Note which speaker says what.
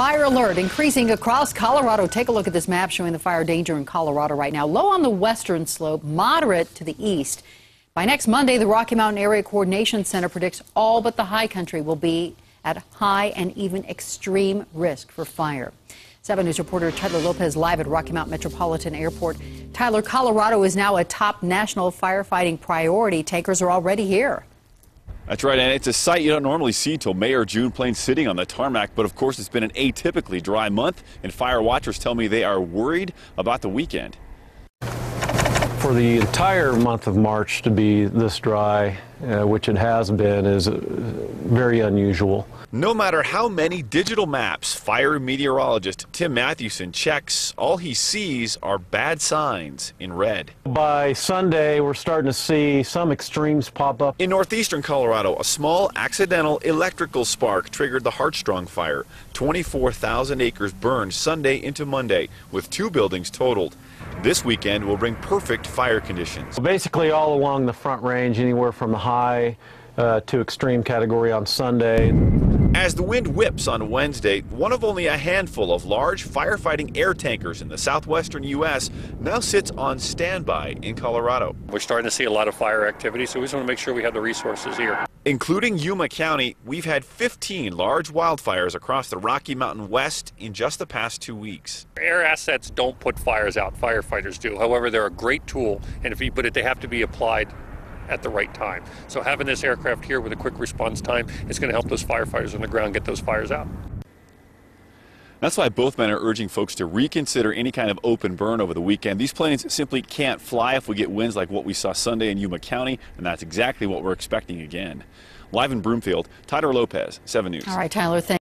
Speaker 1: Fire alert increasing across Colorado. Take a look at this map showing the fire danger in Colorado right now. Low on the western slope, moderate to the east. By next Monday, the Rocky Mountain Area Coordination Center predicts all but the high country will be at high and even extreme risk for fire. 7 News reporter Tyler Lopez live at Rocky Mountain Metropolitan Airport. Tyler, Colorado is now a top national firefighting priority. Tankers are already here.
Speaker 2: That's right, and it's a sight you don't normally see till May or June planes sitting on the tarmac, but of course it's been an atypically dry month, and fire watchers tell me they are worried about the weekend.
Speaker 3: For the entire month of March to be this dry, uh, which it has been, is uh, very unusual.
Speaker 2: No matter how many digital maps fire meteorologist Tim Mathewson checks, all he sees are bad signs in red.
Speaker 3: By Sunday, we're starting to see some extremes pop up.
Speaker 2: In northeastern Colorado, a small accidental electrical spark triggered the Heartstrong fire. 24,000 acres burned Sunday into Monday, with two buildings totaled. This weekend will bring perfect fire conditions.
Speaker 3: Basically, all along the front range, anywhere from the high uh, to extreme category on Sunday.
Speaker 2: As the wind whips on Wednesday, one of only a handful of large firefighting air tankers in the southwestern U.S. now sits on standby in Colorado.
Speaker 4: We're starting to see a lot of fire activity, so we just want to make sure we have the resources here.
Speaker 2: Including Yuma County, we've had 15 large wildfires across the Rocky Mountain West in just the past two weeks.
Speaker 4: Air assets don't put fires out, firefighters do. However, they're a great tool, and if you, but they have to be applied at the right time. So having this aircraft here with a quick response time is going to help those firefighters on the ground get those fires out.
Speaker 2: That's why both men are urging folks to reconsider any kind of open burn over the weekend. These planes simply can't fly if we get winds like what we saw Sunday in Yuma County, and that's exactly what we're expecting again. Live in Broomfield, Tyler Lopez, 7 News.
Speaker 1: All right, Tyler, thanks.